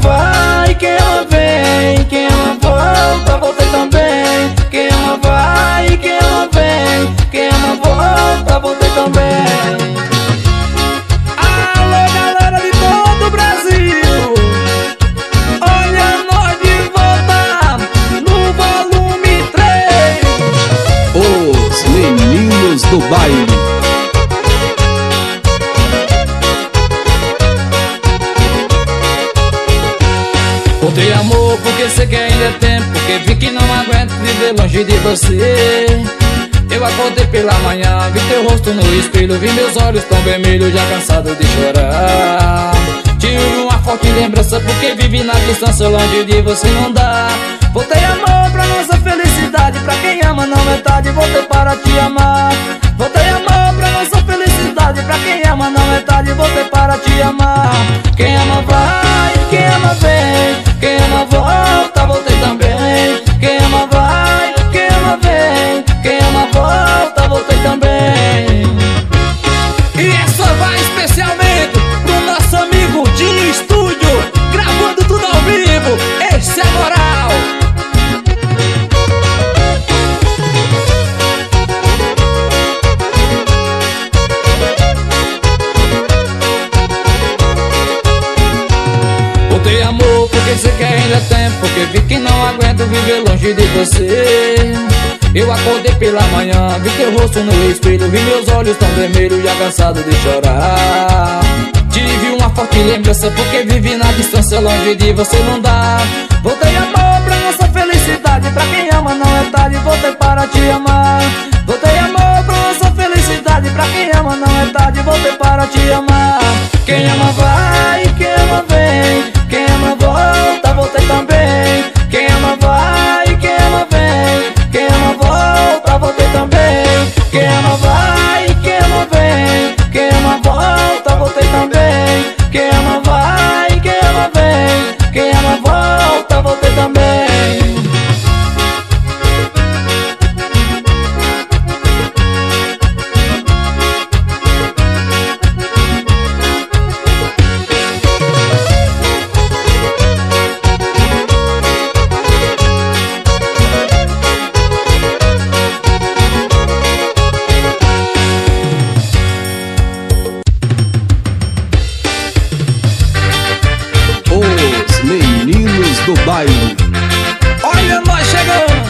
vai, quem ama vem Quem ama volta, voltei também. Quem ama vai, quem ama vem Quem ama volta, voltei também. Alô galera de todo o Brasil. Olha nós de volta no volume 3 Os meninos do baile. Porque que não aguento viver longe de você. Eu acordei pela manhã, vi teu rosto no espelho Vi meus olhos tão vermelhos, já cansado de chorar. Tive uma forte lembrança porque vivi na distância Longe de você não dá. Voltei amor pra nossa felicidade Pra quem ama não é tarde, voltei para te amar espelho Vi meus olhos tão vermelhos, já cansado de chorar. Tive uma forte lembrança porque vivi na distância Longe de você não dá. Voltei amor pra nossa felicidade Pra quem do baile. Olha nós chegando!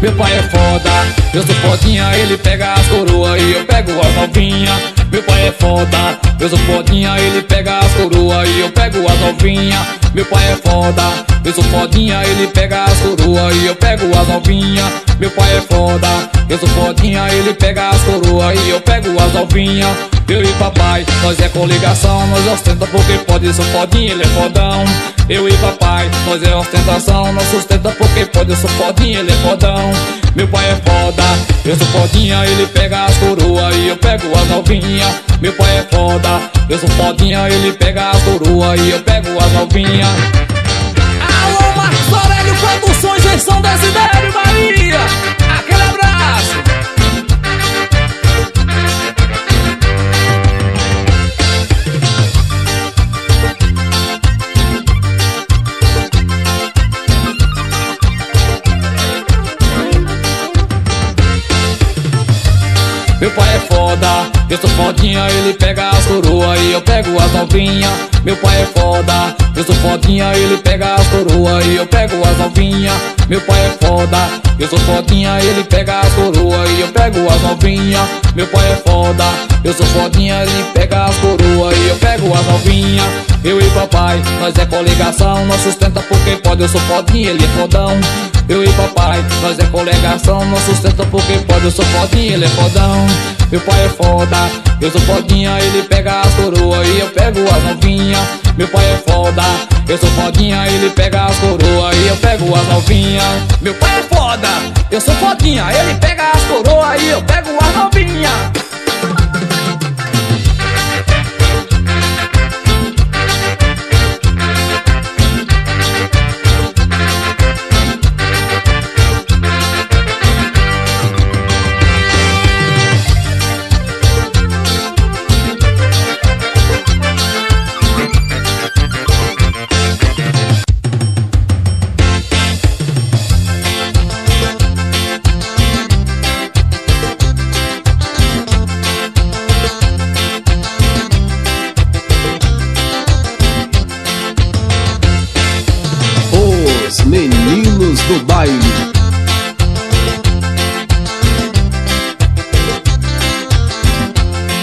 Meu pai é foda, eu sou fodinha, ele pega as coroas e eu pego as novinha. Meu pai é foda, eu sou fodinha, ele pega as coroas e eu pego as novinha. Meu pai é foda, eu sou fodinha, ele pega as coroas e eu pego as novinha. Meu pai é foda, eu sou fodinha, ele pega as coroas e eu pego as novinha. Eu e papai, nós é coligação, nós ostenta porque pode, sou fodinha, ele é fodão. Eu e papai, nós é ostentação, nós sustenta porque pode, sou fodinha, ele é fodão. Meu pai é foda, eu sou fodinha, ele pega as coroas e eu pego as novinha. Meu pai é foda, eu sou fodinha, ele pega as coroas e eu pego as novinha. Alô, Marcos Aurélio Produções em São Desidério, Bahia. Eu sou fodinha, ele pega as coroas e eu pego as novinha. Meu pai é foda, eu sou fodinha, ele pega as coroas e eu pego as novinha. Meu pai é foda, eu sou fodinha, ele pega as coroas e eu pego as novinha. Meu pai é foda, eu sou fodinha, ele pega as coroas e eu pego as novinha. Eu e papai, nós é coligação, nós sustenta porque pode, eu sou fodinha, ele é fodão. Eu e papai, nós é coligação, nós sustenta porque pode, eu sou fodinha, ele é fodão. Meu pai é foda, eu sou fodinha, ele pega as coroas e eu pego as novinha. Meu pai é foda, eu sou fodinha, ele pega as coroas e eu pego as novinha. Meu pai é foda, eu sou fodinha, ele pega as coroas e eu pego as novinha. Baile.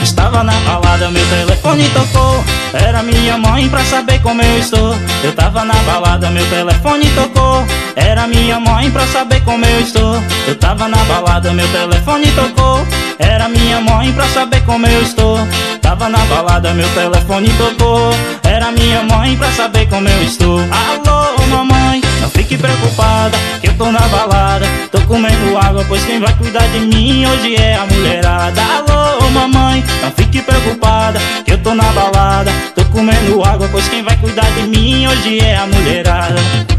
Estava na balada, meu telefone tocou. Era minha mãe pra saber como eu estou. Eu tava na balada, meu telefone tocou. Era minha mãe pra saber como eu estou. Eu tava na balada, meu telefone tocou. Era minha mãe pra saber como eu estou. Tava na balada, meu telefone tocou. Era minha mãe pra saber como eu estou. Alô, mamãe, fique preocupada Que eu tô na balada. Tô comendo água, pois quem vai cuidar de mim Hoje é a mulherada. Alô, mamãe, não fique preocupada, que eu tô na balada. Tô comendo água, pois quem vai cuidar de mim hoje é a mulherada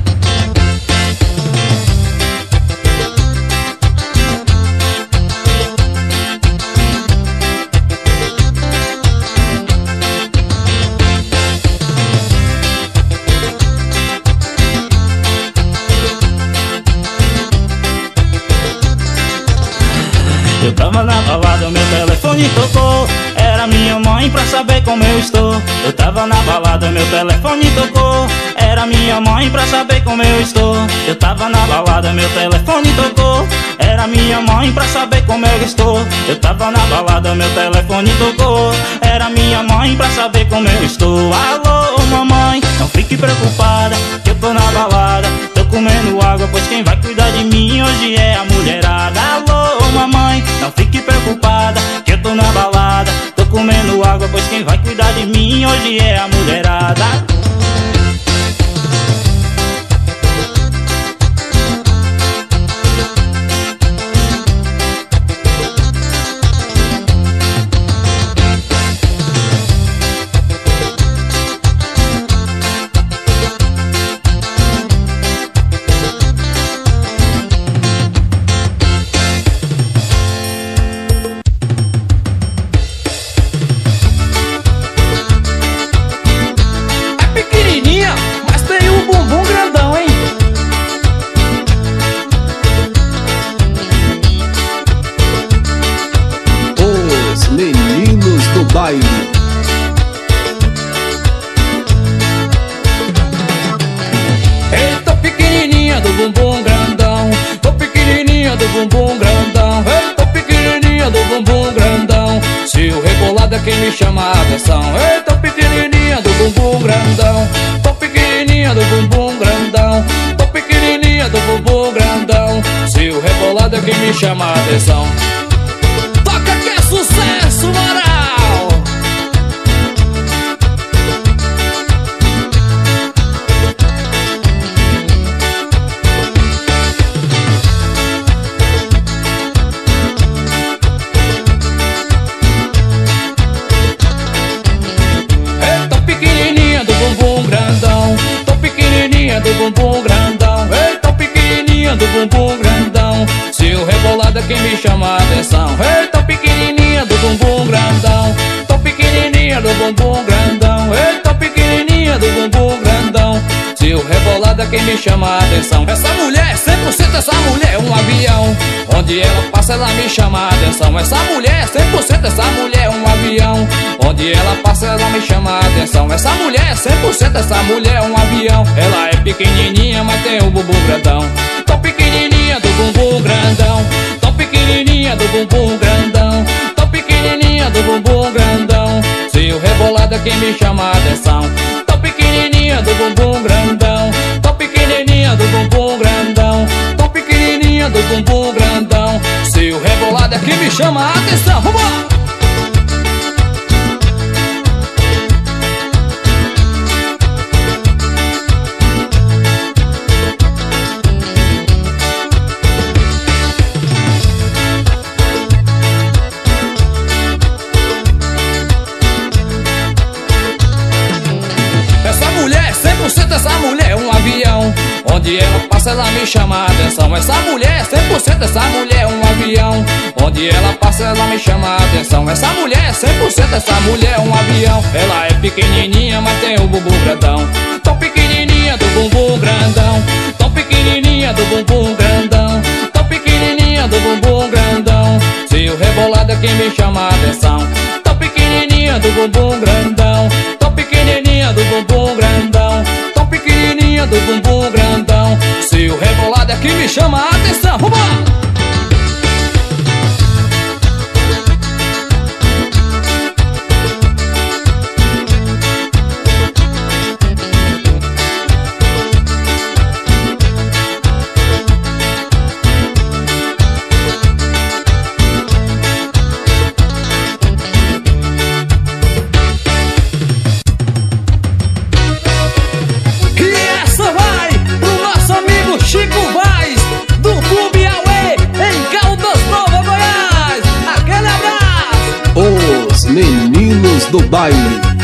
tava na balada, meu telefone tocou. Era minha mãe pra saber como eu estou. Eu tava na balada, meu telefone tocou. Era minha mãe pra saber como eu estou. Eu tava na balada, meu telefone tocou. Era minha mãe pra saber como eu estou. Eu tava na balada, meu telefone tocou. Era minha mãe pra saber como eu estou. Alô, mamãe, não fique preocupada Que eu tô na balada. Tô comendo água, pois quem vai cuidar de mim hoje é a mulherada. Alô, mamãe, não fique preocupada Que eu tô na balada. Tô comendo água, pois quem vai cuidar de mim hoje é a mulherada chama atenção Toca que é sucesso, moral! Rebolado é quem me chama a atenção. Essa mulher, 100% essa mulher é um avião. Onde ela passa ela me chama a atenção. Essa mulher, 100% essa mulher é um avião. Onde ela passa ela me chama a atenção. Essa mulher, 100% essa mulher é um avião. Ela é pequenininha, mas tem o bumbum grandão. Tô pequenininha do bumbum grandão. Tô pequenininha do bumbum grandão. Tô pequenininha do bumbum grandão. Se o rebolado é quem me chama a atenção é quem me chama a atenção Vambora! Onde ela ela me chama a atenção. Essa mulher, 100% essa mulher é um avião. Onde ela passa ela me chama a atenção. Essa mulher, 100% essa mulher é um avião. Ela é pequenininha, mas tem o bumbum grandão. Tão pequenininha do bumbum grandão. Tão pequenininha do bumbum grandão. Tão pequenininha do bumbum grandão. Se o rebolado é quem me chama a atenção. Tão pequenininha do bumbum grandão. Tão pequenininha do bumbum grandão. Tão pequenininha do bumbum grandão seu rebolado é que me chama a atenção Vamos lá! Do Baile.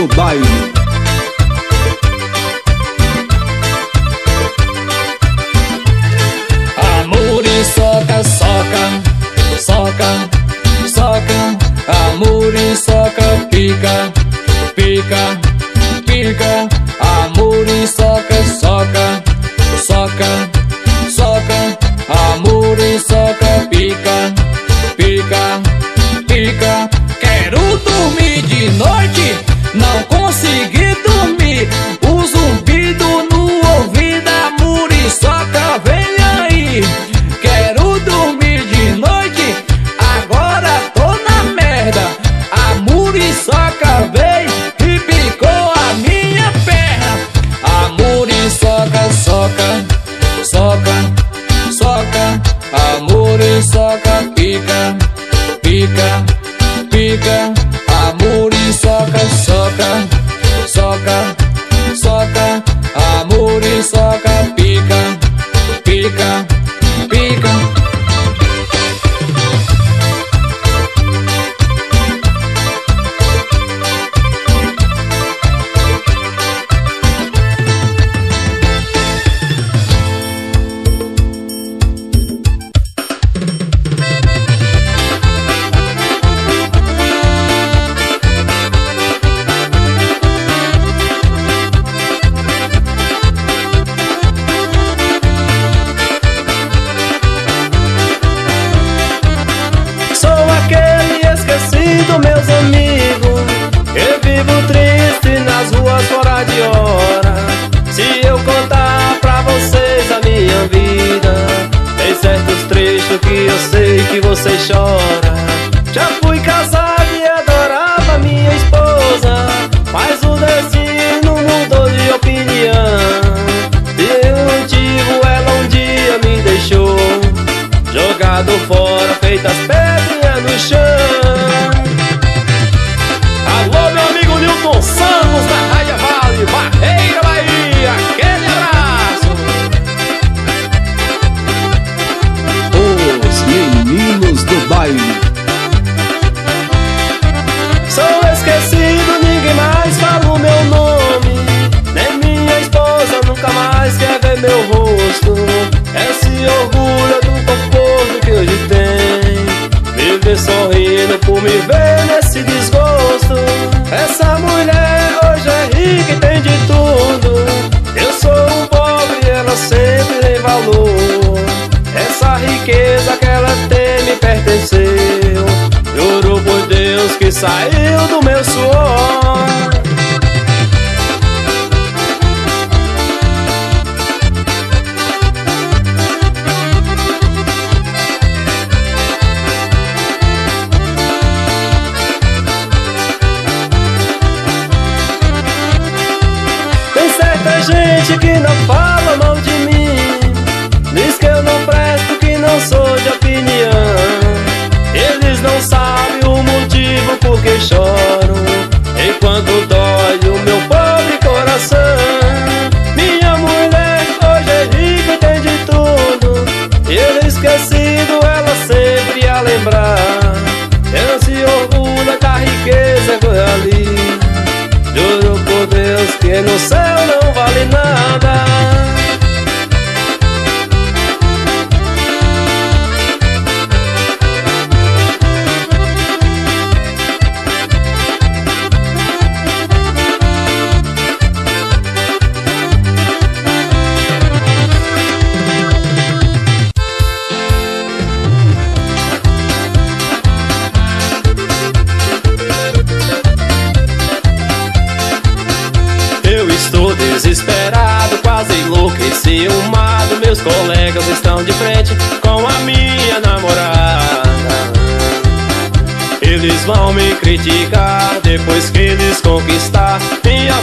do baile. Amor e soca, soca, soca, soca. Amor e soca, pica, pica, pica. você chora. Essa mulher hoje é rica e tem de tudo. Eu sou um pobre e ela sempre tem valor. Essa riqueza que ela tem me pertenceu. Juro por Deus que saiu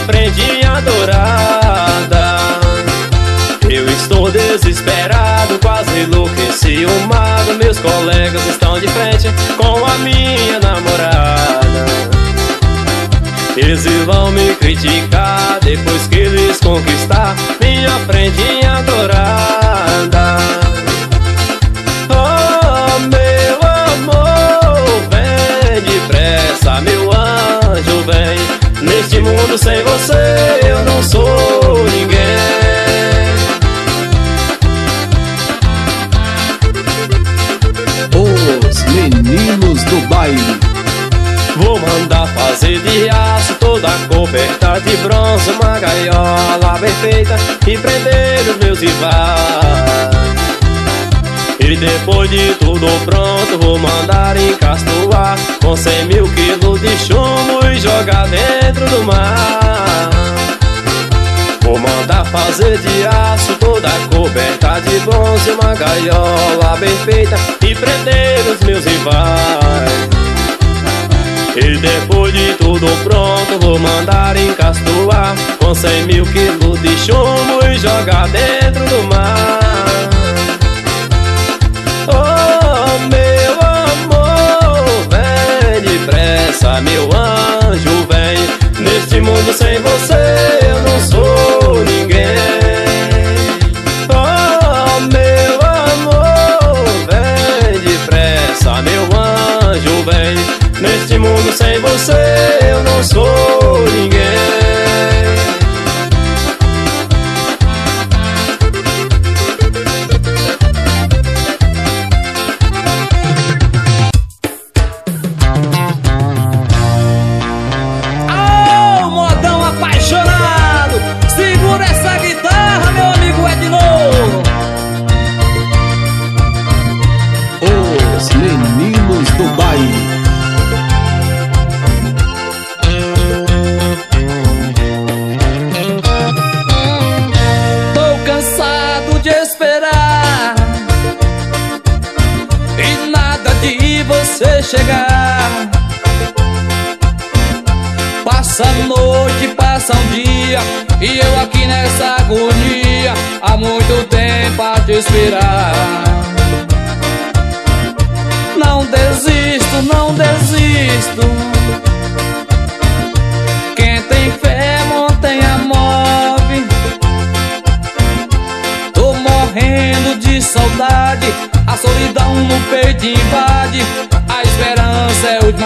aprendi dourada. Eu estou desesperado, quase enlouqueci. O mago Meus colegas estão de frente com a minha namorada. Eles vão me criticar depois que eles conquistar Minha prendinha dourada. sem você eu não sou ninguém. Os meninos do baile. Vou mandar fazer de aço toda coberta de bronze, uma gaiola bem feita e prender os meus rivais. E depois de tudo pronto vou mandar encastoar Com cem mil quilos de chumbo e jogar dentro do mar. Vou mandar fazer de aço toda coberta de bronze Uma gaiola bem feita e prender os meus rivais. E depois de tudo pronto vou mandar encastoar Com cem mil quilos de chumbo e jogar dentro do mar depressa meu anjo, vem Neste mundo sem você eu não sou ninguém. Oh meu amor, vem depressa meu anjo, vem Neste mundo sem você eu não sou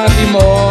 esperança é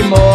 é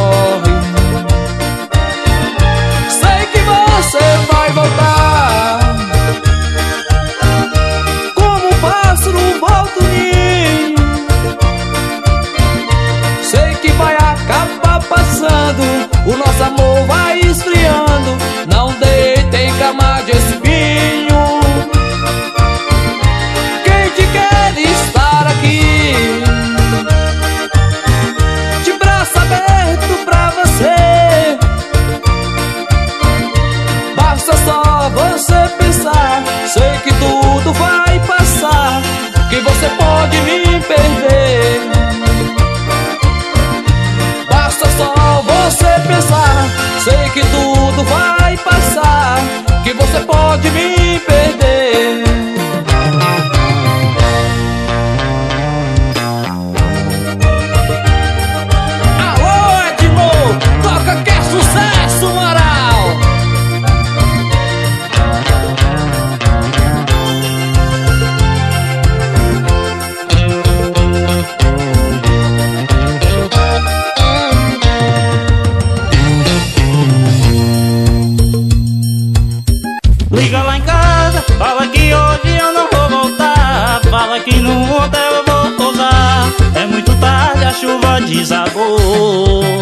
desabou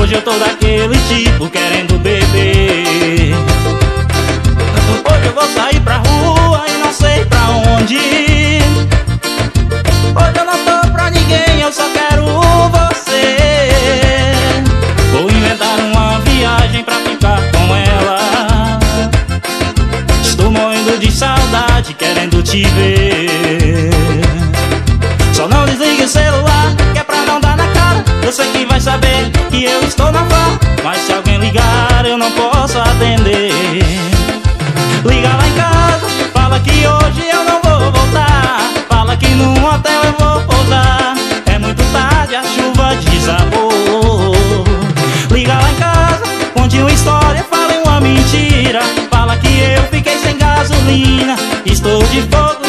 Hoje eu tô daquele tipo querendo beber. Hoje eu vou sair pra rua e não sei pra onde Hoje eu não tô pra ninguém, eu só quero você. Vou inventar uma viagem pra ficar com ela. Estou morrendo de saudade, querendo te ver. Só não desligue o celular, saber que eu estou na farra Mas se alguém ligar eu não posso atender. Liga lá em casa, fala que hoje eu não vou voltar. Fala que num hotel eu vou pousar. É muito tarde, a chuva desabou. Liga lá em casa, conte uma história, fale uma mentira. Fala que eu fiquei sem gasolina Estou de fogo